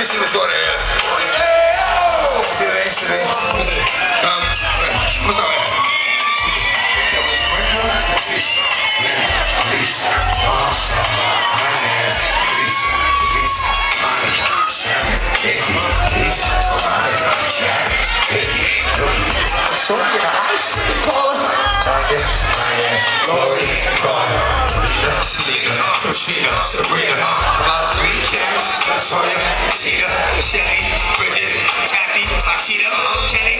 bellissime storie Latoya, Tina, Shelly, Bridget, Kathy, Rashida, Kelly,